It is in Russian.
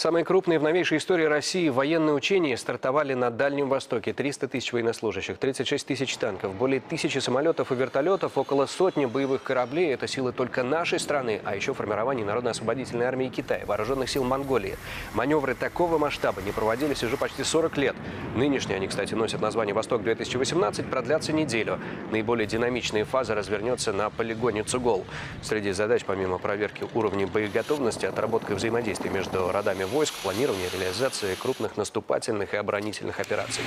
Самые крупные в новейшей истории России военные учения стартовали на Дальнем Востоке. 300 тысяч военнослужащих, 36 тысяч танков, более тысячи самолетов и вертолетов, около сотни боевых кораблей. Это силы только нашей страны, а еще формирование Народно-освободительной армии Китая, вооруженных сил Монголии. Маневры такого масштаба не проводились уже почти 40 лет. Нынешние они, кстати, носят название «Восток-2018», продлятся неделю. Наиболее динамичная фаза развернется на полигоне Цугол. Среди задач, помимо проверки уровня боеготовности, отработка взаимодействия между родами войск, планирование реализации крупных наступательных и оборонительных операций.